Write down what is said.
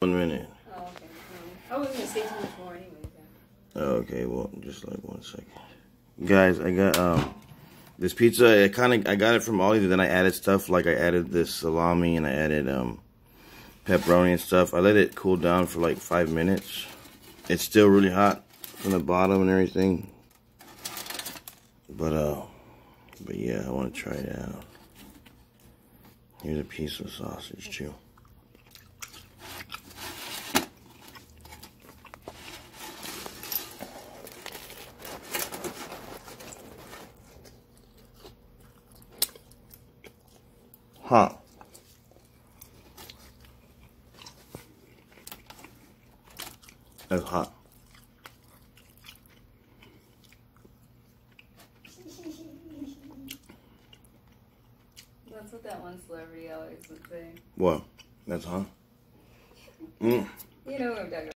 One minute. Oh, okay. I wasn't gonna say too much more anyways. Yeah. Okay, well, just like one second. Guys, I got um this pizza. I kind of I got it from Aldi. Then I added stuff like I added this salami and I added um pepperoni and stuff. I let it cool down for like five minutes. It's still really hot from the bottom and everything. But uh, but yeah, I want to try it out. Here's a piece of sausage too. Huh. That's hot. That's what that one celebrity always would say. What? That's hot? Mm. You know what I'm talking about.